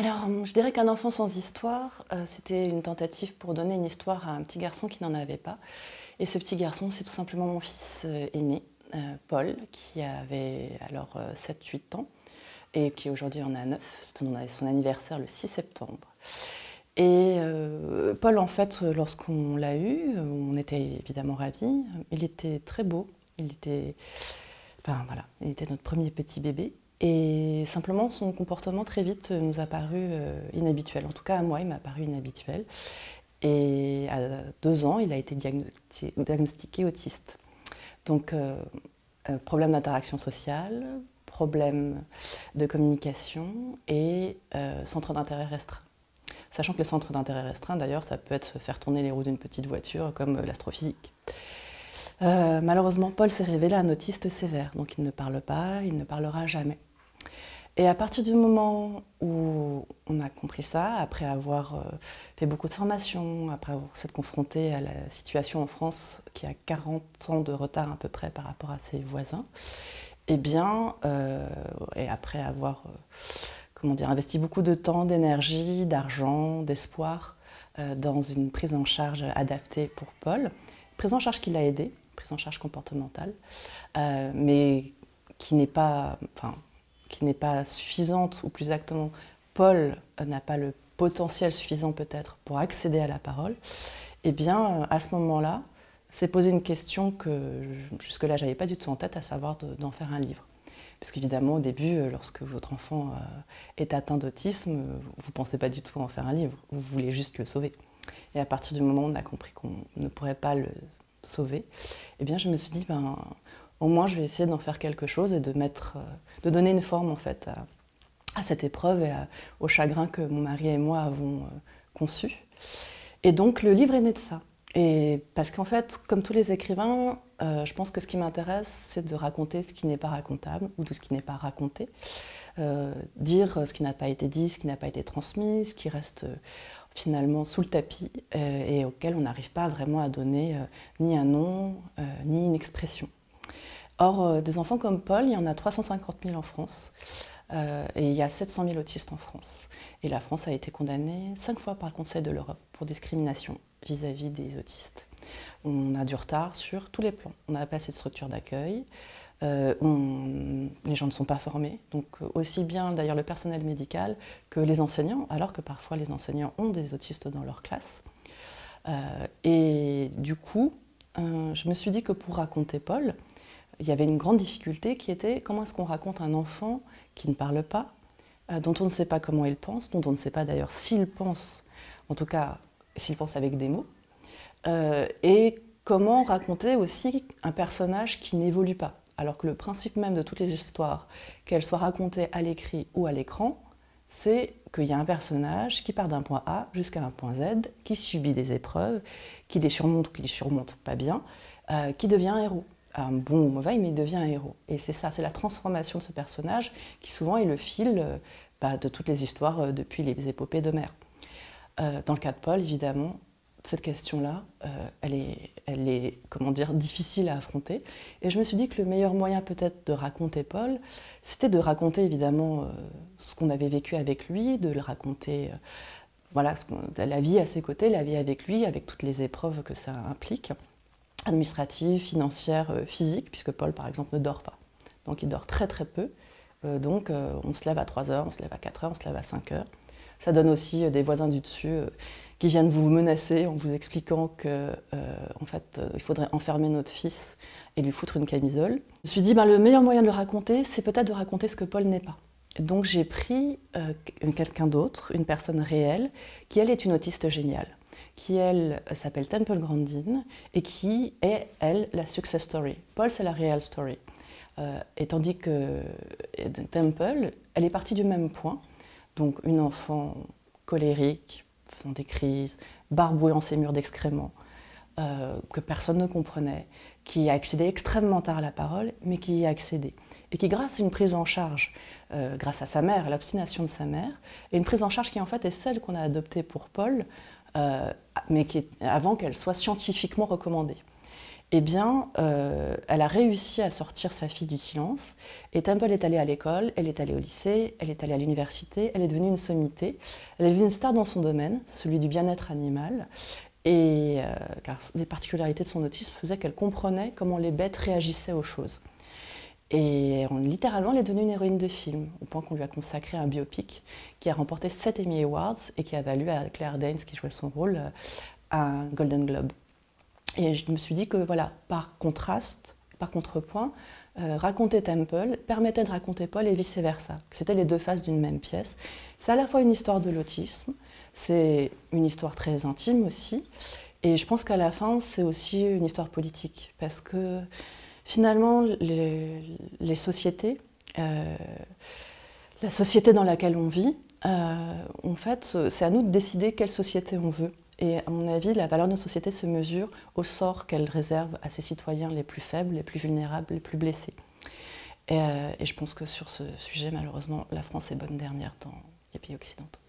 Alors, je dirais qu'un enfant sans histoire, euh, c'était une tentative pour donner une histoire à un petit garçon qui n'en avait pas. Et ce petit garçon, c'est tout simplement mon fils euh, aîné, euh, Paul, qui avait alors 7-8 ans et qui aujourd'hui en a 9. C'était son anniversaire le 6 septembre. Et Paul, en fait, lorsqu'on l'a eu, on était évidemment ravis. Il était très beau. Il était, enfin, voilà, il était notre premier petit bébé. Et simplement, son comportement très vite nous a paru euh, inhabituel. En tout cas, à moi, il m'a paru inhabituel. Et à deux ans, il a été diagnostiqué autiste. Donc, euh, euh, problème d'interaction sociale, problème de communication et centre d'intérêt restreint. Sachant que le centre d'intérêt restreint, d'ailleurs, ça peut être faire tourner les roues d'une petite voiture comme l'astrophysique. malheureusement, Paul s'est révélé un autiste sévère, donc il ne parle pas, il ne parlera jamais. Et à partir du moment où on a compris ça, après avoir euh, fait beaucoup de formations, après avoir s'être confronté à la situation en France qui a 40 ans de retard à peu près par rapport à ses voisins, et eh bien, euh, et après avoir euh, comment dire, investi beaucoup de temps, d'énergie, d'argent, d'espoir dans une prise en charge adaptée pour Paul, prise en charge qui l'a aidé, prise en charge comportementale, mais qui n'est pas, qui n'est pas suffisante, ou plus exactement, Paul n'a pas le potentiel suffisant peut-être pour accéder à la parole, eh bien, à ce moment-là, c'est poser une question que jusque-là, je n'avais pas du tout en tête, à savoir d'en faire un livre. Parce qu'évidemment, au début, euh, lorsque votre enfant euh, est atteint d'autisme, vous ne pensez pas du tout en faire un livre, vous voulez juste le sauver. Et à partir du moment où on a compris qu'on ne pourrait pas le sauver, eh bien, je me suis dit, ben, au moins je vais essayer d'en faire quelque chose et de, mettre, euh, de donner une forme en fait à, cette épreuve et au chagrin que mon mari et moi avons euh, conçu. Et donc le livre est né de ça. Et parce qu'en fait, comme tous les écrivains, euh, je pense que ce qui m'intéresse, c'est de raconter ce qui n'est pas racontable ou de ce qui n'est pas raconté. dire ce qui n'a pas été dit, ce qui n'a pas été transmis, ce qui reste finalement sous le tapis et auquel on n'arrive pas vraiment à donner ni un nom, ni une expression. Or, euh, des enfants comme Paul, il y en a 350 000 en France. Euh, et il y a 700 000 autistes en France. Et la France a été condamnée cinq fois par le Conseil de l'Europe pour discrimination vis-à-vis des autistes. On a du retard sur tous les plans. On n'a pas assez de structures d'accueil. Euh, les gens ne sont pas formés. Donc aussi bien d'ailleurs le personnel médical que les enseignants, alors que parfois les enseignants ont des autistes dans leur classe. et du coup, je me suis dit que pour raconter Paul, il y avait une grande difficulté qui était comment est-ce qu'on raconte un enfant qui ne parle pas, euh, dont on ne sait pas comment il pense, dont on ne sait pas d'ailleurs s'il pense, en tout cas s'il pense avec des mots, euh, et comment raconter aussi un personnage qui n'évolue pas. Alors que le principe même de toutes les histoires, qu'elles soient racontées à l'écrit ou à l'écran, c'est qu'il y a un personnage qui part d'un point A jusqu'à un point Z, qui subit des épreuves, qui les surmonte ou qui les surmonte pas bien, euh, qui devient un héros un bon ou mauvais, mais il devient un héros. Et c'est ça, c'est la transformation de ce personnage qui souvent est le fil euh, bah, de toutes les histoires euh, depuis les épopées d'Homère. Euh, dans le cas de Paul, évidemment, cette question-là, elle, est, elle est, comment dire, difficile à affronter. Et je me suis dit que le meilleur moyen peut-être de raconter Paul, c'était de raconter évidemment ce qu'on avait vécu avec lui, de le raconter, voilà, la vie à ses côtés, la vie avec lui, avec toutes les épreuves que ça implique administrative, financière, euh, physique, puisque Paul, par exemple, ne dort pas. Donc il dort très très peu. Euh, donc euh, on se lève à 3 heures, on se lève à 4 heures, on se lève à 5 heures. Ça donne aussi des voisins du dessus qui viennent vous menacer en vous expliquant que en fait, il faudrait enfermer notre fils et lui foutre une camisole. Je me suis dit, ben, le meilleur moyen de le raconter, c'est peut-être de raconter ce que Paul n'est pas. Donc j'ai pris quelqu'un d'autre, une personne réelle, qui elle est une autiste géniale qui elle s'appelle Temple Grandin et qui est elle la success story. Paul c'est la real story. Euh, et tandis que euh, Temple, elle est partie du même point, donc une enfant colérique, faisant des crises, barbouillant ses murs d'excréments, euh, que personne ne comprenait, qui a accédé extrêmement tard à la parole, mais qui y a accédé. Et qui, grâce à une prise en charge, grâce à sa mère, à l'obstination de sa mère, et une prise en charge qui en fait est celle qu'on a adoptée pour Paul, mais avant qu'elle soit scientifiquement recommandée. eh bien, euh, elle a réussi à sortir sa fille du silence. Et Temple est allée à l'école, elle est allée au lycée, elle est allée à l'université, elle est devenue une sommité. Elle est devenue une star dans son domaine, celui du bien-être animal. Et euh, car les particularités de son autisme faisaient qu'elle comprenait comment les bêtes réagissaient aux choses. Et littéralement, elle est devenue une héroïne de film, au point qu'on lui a consacré un biopic qui a remporté 7 Emmy Awards et qui a valu à Claire Danes, qui jouait son rôle, euh, un Golden Globe. Et je me suis dit que, voilà, par contraste, par contrepoint, euh, raconter Temple permettait de raconter Paul et vice-versa. C'était les deux faces d'une même pièce. C'est à la fois une histoire de l'autisme, c'est une histoire très intime aussi, et je pense qu'à la fin, c'est aussi une histoire politique, parce que finalement, les, sociétés, euh, la société dans laquelle on vit, euh, en fait, c'est à nous de décider quelle société on veut. Et à mon avis, la valeur d'une société se mesure au sort qu'elle réserve à ses citoyens les plus faibles, les plus vulnérables, les plus blessés. Et, euh, et je pense que sur ce sujet, malheureusement, la France est bonne dernière dans les pays occidentaux.